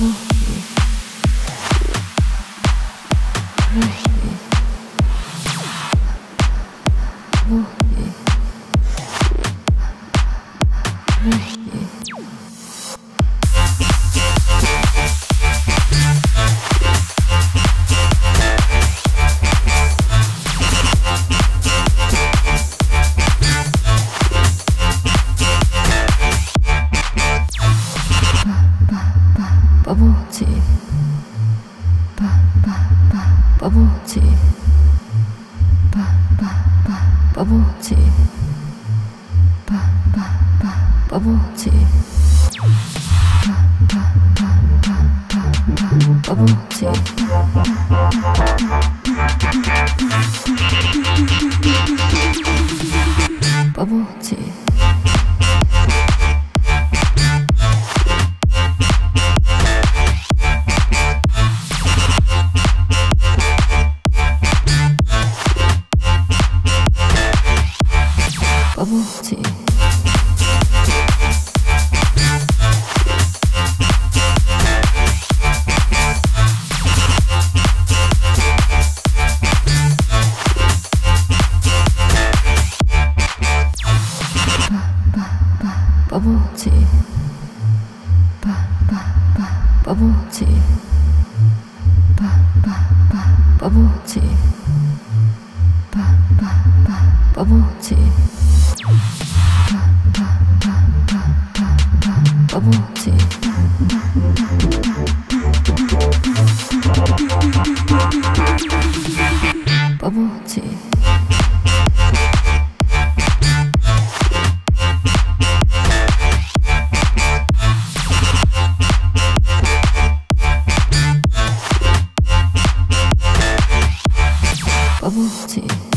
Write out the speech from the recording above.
bubble bubble tea. Ba ba ba bubble tea. Ba ba ba bubble tea. Ba ba bubble tea. Bubble. Bubble tea. Bubble tea. Bubble tea.